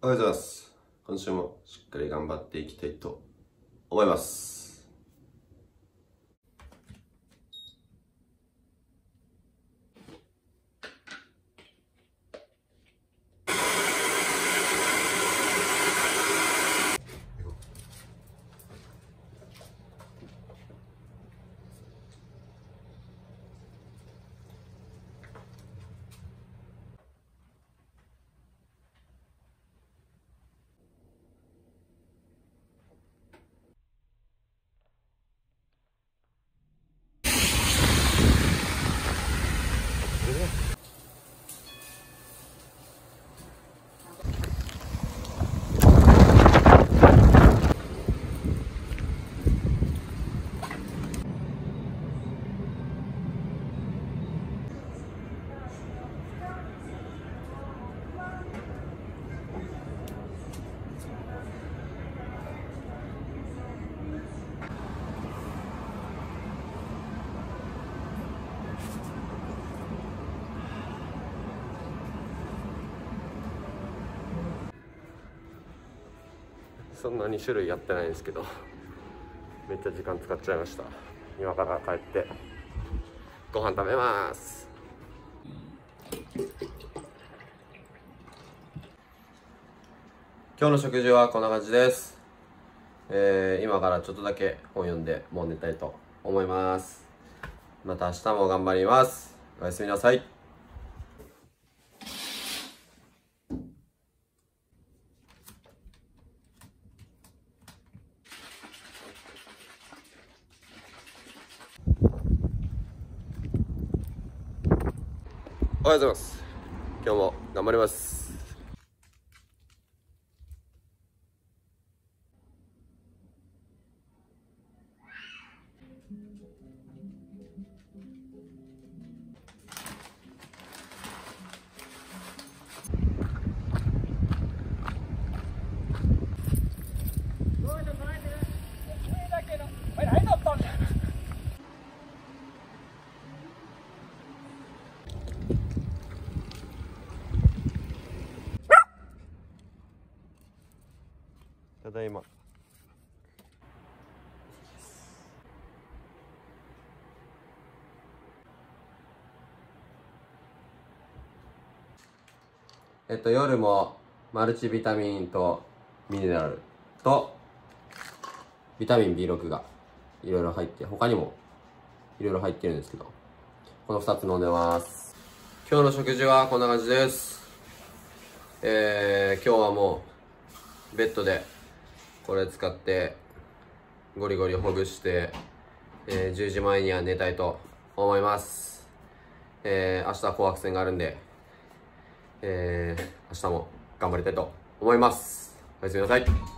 おはようございます。今週もしっかり頑張っていきたいと思います。そんなに種類やってないんですけどめっちゃ時間使っちゃいました。今から帰ってご飯食べます。今日の食事はこんな感じです。えー、今からちょっとだけ本読んでもう寝たいと思います。また明日も頑張ります。おやすみなさい。おはようございます。今日も頑張ります。だいまえっと夜もマルチビタミンとミネラルとビタミン B6 がいろいろ入って他にもいろいろ入ってるんですけどこの2つ飲んでます。今日の食事はこんな感じです。えー、今日はもうベッドでこれ使ってゴリゴリほぐして、えー10時前には寝たいと思います、えー明日は紅白戦があるんで、えー明日も頑張りたいと思います。おやすみなさい。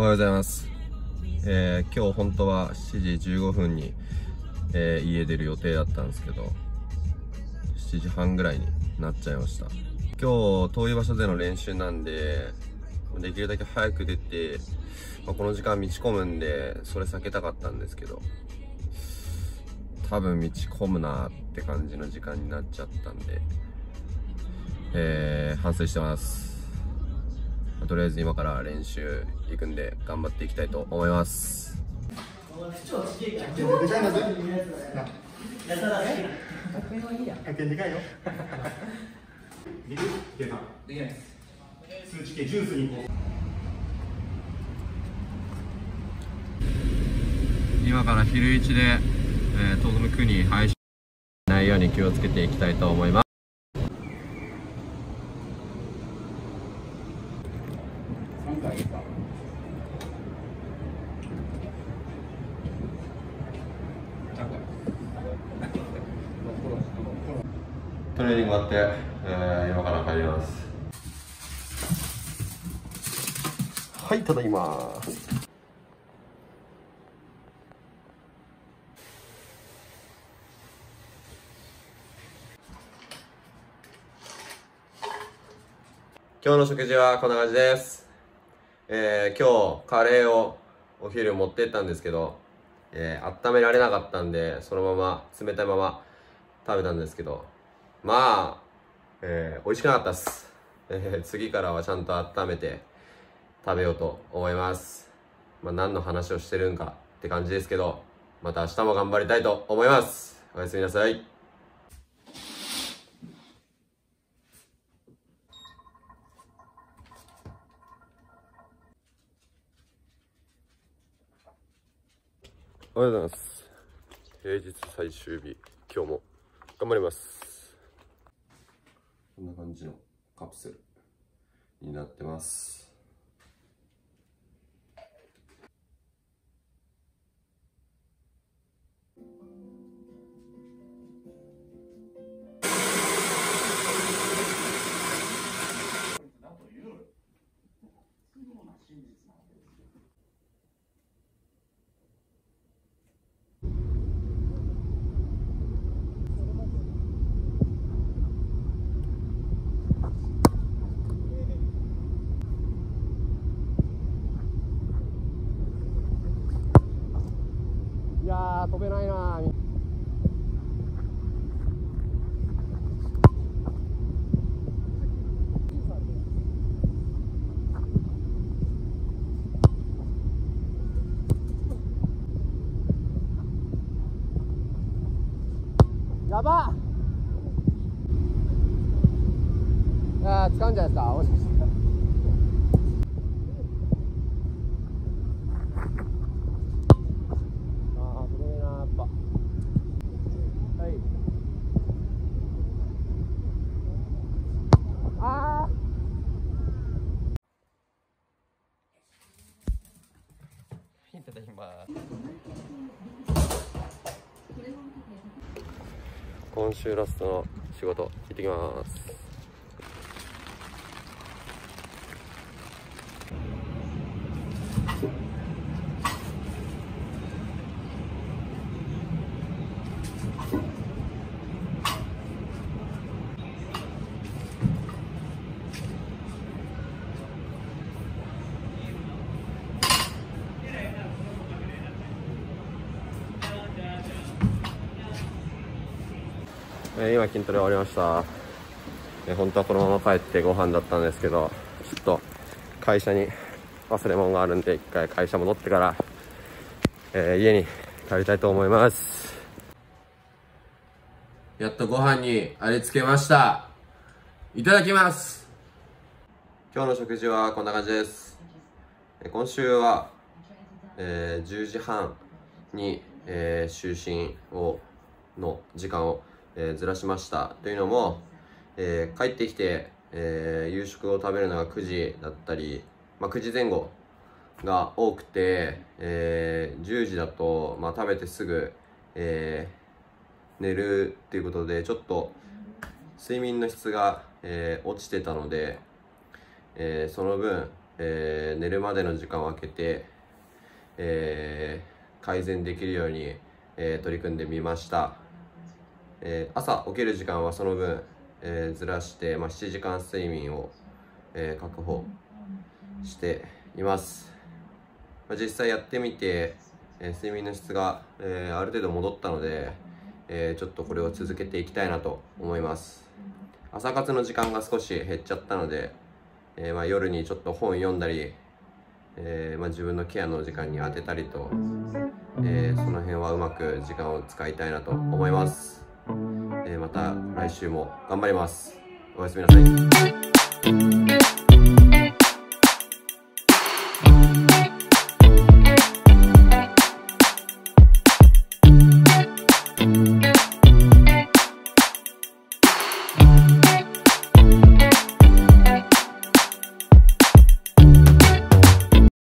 おはようございます。えー今日本当は7時15分に、えー家出る予定だったんですけど、7時半ぐらいになっちゃいました。今日遠い場所での練習なんで、できるだけ早く出て、まあこの時間道込むんで、それ避けたかったんですけど、多分道込むなって感じの時間になっちゃったんで、えー反省してます。とりあえず今から練習行くんで頑張っていきたいと思います。100円でかいよ。見る計算。数値系ジュースに。今から昼一で、えー、トムクに配信しないように気をつけていきたいと思います。トレーニング終わって、えー今から帰ります。はいただいま。今日の食事はこんな感じです。えー、今日カレーをお昼持ってったんですけど、えー、温められなかったんでそのまま冷たいまま食べたんですけどまあ、えー、美味しくなかったっす、えー、次からはちゃんと温めて食べようと思います。まあ何の話をしてるんかって感じですけどまた明日も頑張りたいと思います。おやすみなさい。おはようございます。平日最終日今日も頑張ります。こんな感じのカプセルになってます。べないな。やばああ使うんじゃないですかもしかして今週ラストの仕事行ってきます。えー、今筋トレ終わりました、えー、本当はこのまま帰ってご飯だったんですけどちょっと会社に忘れ物があるんで一回会社戻ってから、えー、家に帰りたいと思います。やっとご飯にありつけました。いただきます。今日の食事はこんな感じです。今週は、えー、10時半に、えー、就寝をの時間をえー、ずらしましたというのも、えー、帰ってきて、えー、夕食を食べるのが9時だったり、まあ、9時前後が多くて、えー、10時だと、まあ、食べてすぐ、えー、寝るっていうことでちょっと睡眠の質が、えー、落ちてたので、えー、その分、えー、寝るまでの時間を空けて、えー、改善できるように、えー、取り組んでみました。えー、朝起きる時間はその分、えー、ずらして、まあ、7時間睡眠を、えー、確保しています、まあ、実際やってみて、え睡眠の質が、えある程度戻ったので、えちょっとこれを続けていきたいなと思います。朝活の時間が少し減っちゃったので、えまあ、夜にちょっと本読んだり、えまあ、自分のケアの時間に当てたりと、えその辺はうまく時間を使いたいなと思います。えー、また来週も頑張ります。おやすみなさい。